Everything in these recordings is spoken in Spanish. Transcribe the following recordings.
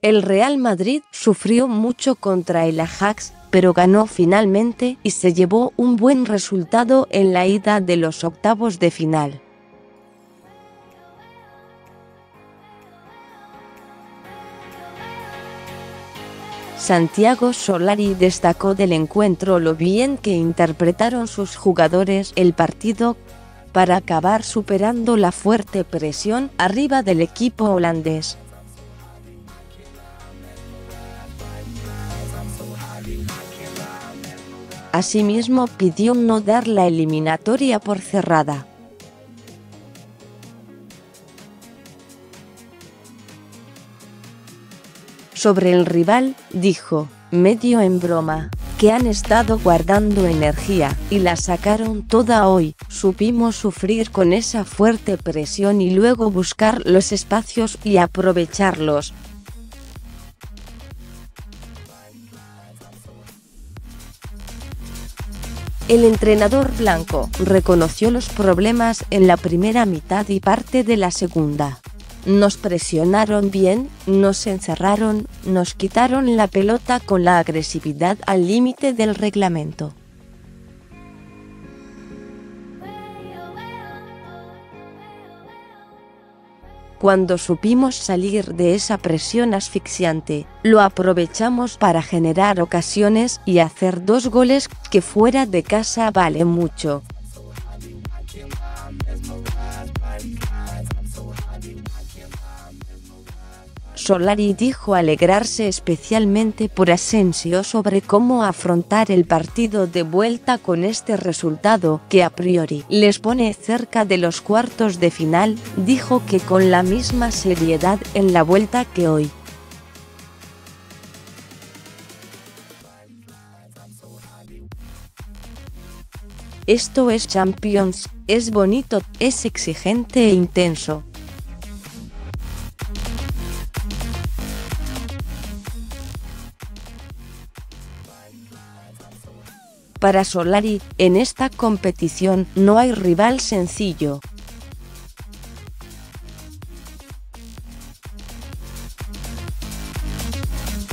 El Real Madrid sufrió mucho contra el Ajax, pero ganó finalmente y se llevó un buen resultado en la ida de los octavos de final. Santiago Solari destacó del encuentro lo bien que interpretaron sus jugadores el partido para acabar superando la fuerte presión arriba del equipo holandés. Asimismo pidió no dar la eliminatoria por cerrada. Sobre el rival, dijo, medio en broma, que han estado guardando energía, y la sacaron toda hoy, supimos sufrir con esa fuerte presión y luego buscar los espacios y aprovecharlos, El entrenador blanco reconoció los problemas en la primera mitad y parte de la segunda. Nos presionaron bien, nos encerraron, nos quitaron la pelota con la agresividad al límite del reglamento. Cuando supimos salir de esa presión asfixiante, lo aprovechamos para generar ocasiones y hacer dos goles que fuera de casa vale mucho. Solari dijo alegrarse especialmente por Asensio sobre cómo afrontar el partido de vuelta con este resultado que a priori les pone cerca de los cuartos de final, dijo que con la misma seriedad en la vuelta que hoy. Esto es Champions, es bonito, es exigente e intenso, Para Solari, en esta competición no hay rival sencillo.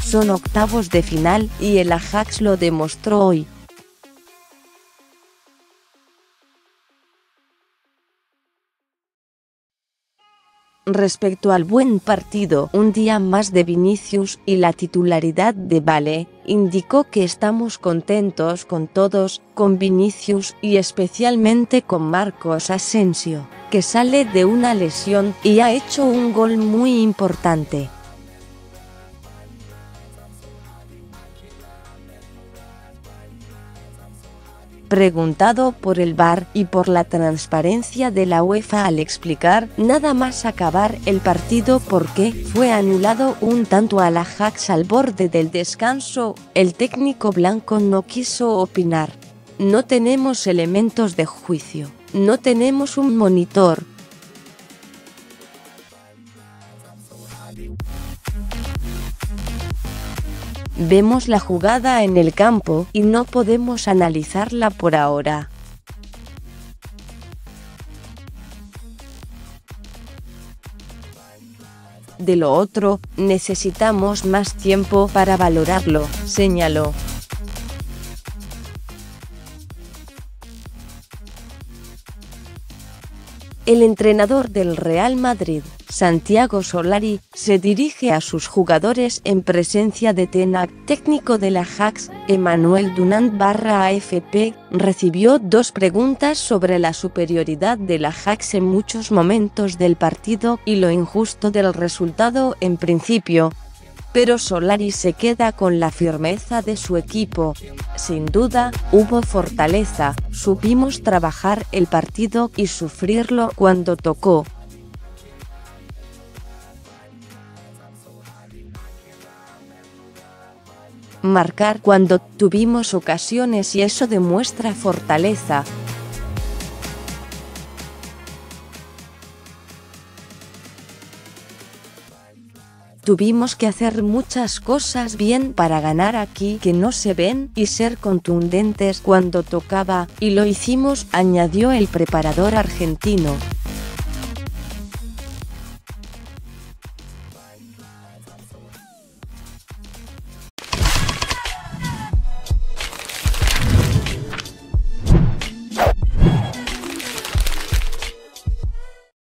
Son octavos de final y el Ajax lo demostró hoy. Respecto al buen partido, un día más de Vinicius y la titularidad de Vale, indicó que estamos contentos con todos, con Vinicius y especialmente con Marcos Asensio, que sale de una lesión y ha hecho un gol muy importante. Preguntado por el VAR y por la transparencia de la UEFA al explicar nada más acabar el partido porque fue anulado un tanto a la Ajax al borde del descanso, el técnico blanco no quiso opinar. No tenemos elementos de juicio, no tenemos un monitor, Vemos la jugada en el campo y no podemos analizarla por ahora. De lo otro, necesitamos más tiempo para valorarlo, señaló. El entrenador del Real Madrid, Santiago Solari, se dirige a sus jugadores en presencia de Tenac, técnico de la Ajax, Emmanuel Dunant barra AFP, recibió dos preguntas sobre la superioridad de la Ajax en muchos momentos del partido y lo injusto del resultado en principio, pero Solari se queda con la firmeza de su equipo. Sin duda, hubo fortaleza, supimos trabajar el partido y sufrirlo cuando tocó. Marcar cuando tuvimos ocasiones y eso demuestra fortaleza, Tuvimos que hacer muchas cosas bien para ganar aquí que no se ven y ser contundentes cuando tocaba, y lo hicimos, añadió el preparador argentino.